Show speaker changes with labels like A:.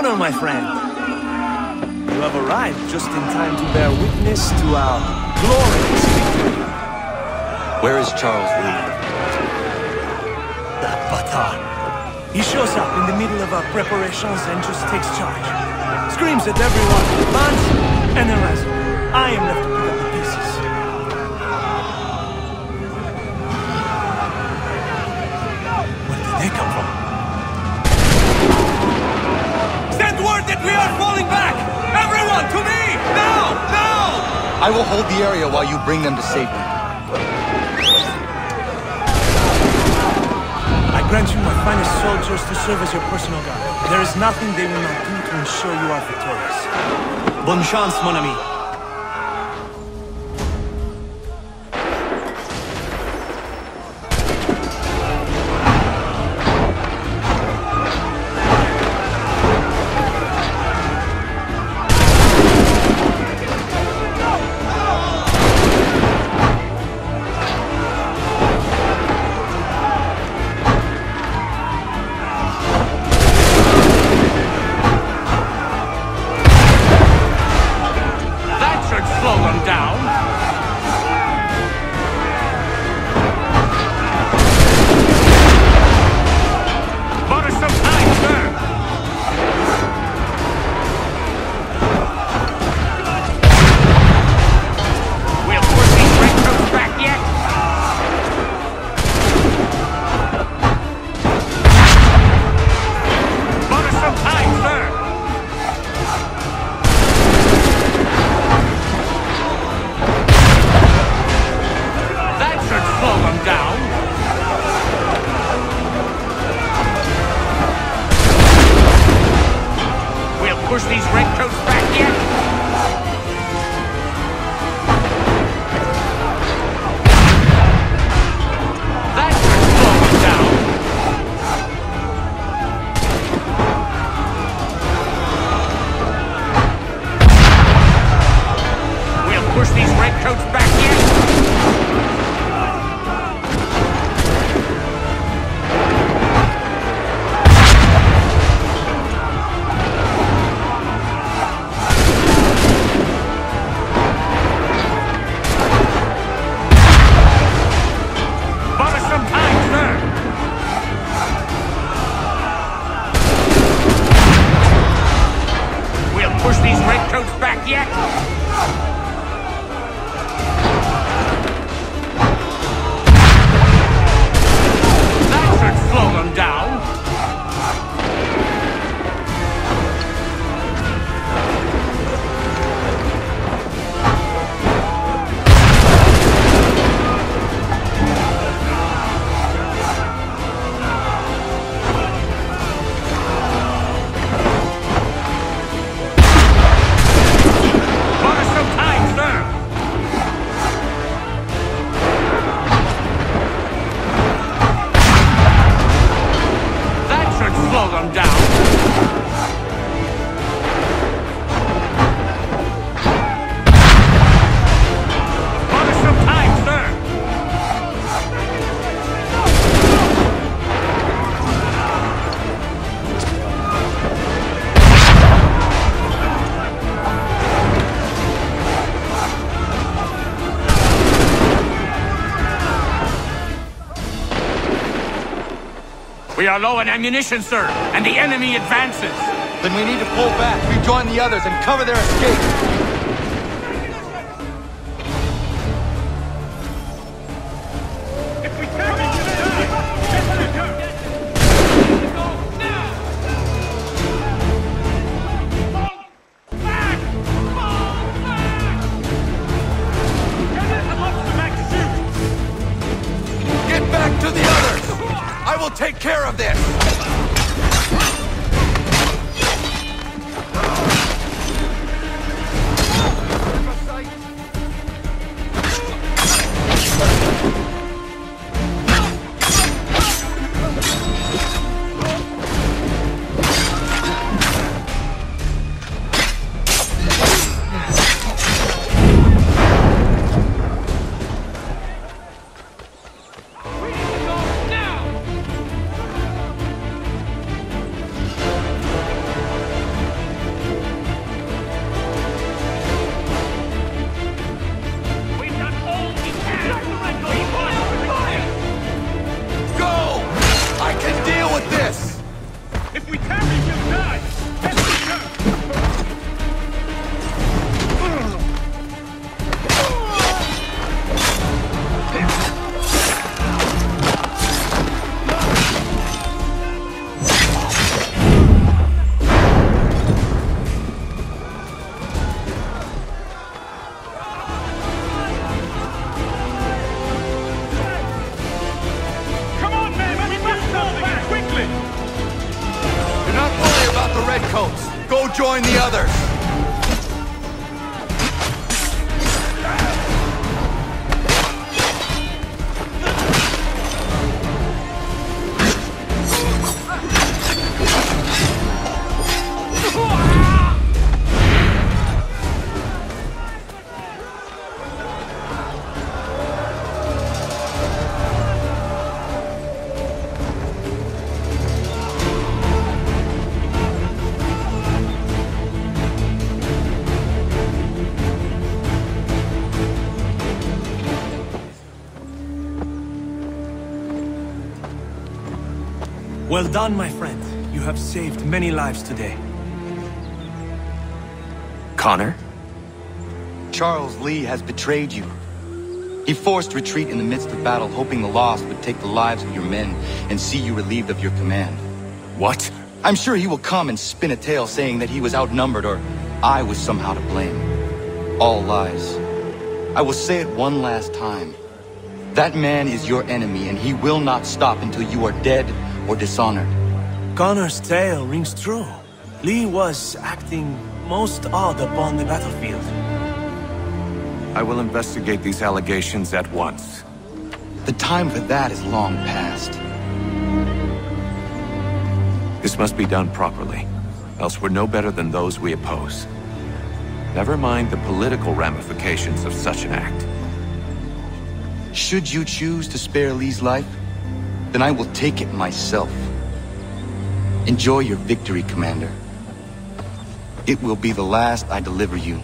A: honor, my friend. You have arrived just in time to bear witness to our glorious victory.
B: Where is Charles Lee?
A: That bâtard. He shows up in the middle of our preparations and just takes charge. Screams at everyone, march, and harass. I am left to pick up
B: hold the area while you bring them to safety.
A: I grant you my finest soldiers to serve as your personal guard. There is nothing they will not do to ensure you are victorious. Bonne chance, mon ami.
C: Push these redcoats back yet. That should down. We'll push these redcoats back back We are low on ammunition, sir, and the enemy advances.
B: Then we need to pull back, rejoin the others, and cover their escape. Take care of this!
D: Others!
A: Well done, my friend. You have saved many lives today.
E: Connor?
B: Charles Lee has betrayed you. He forced retreat in the midst of battle, hoping the loss would take the lives of your men and see you relieved of your command.
E: What?
B: I'm sure he will come and spin a tale saying that he was outnumbered or I was somehow to blame. All lies. I will say it one last time. That man is your enemy and he will not stop until you are dead or dishonored.
A: Connor's tale rings true. Lee was acting most odd upon the battlefield.
E: I will investigate these allegations at once.
B: The time for that is long past.
E: This must be done properly, else we're no better than those we oppose. Never mind the political ramifications of such an act.
B: Should you choose to spare Lee's life, then I will take it myself. Enjoy your victory, Commander. It will be the last I deliver you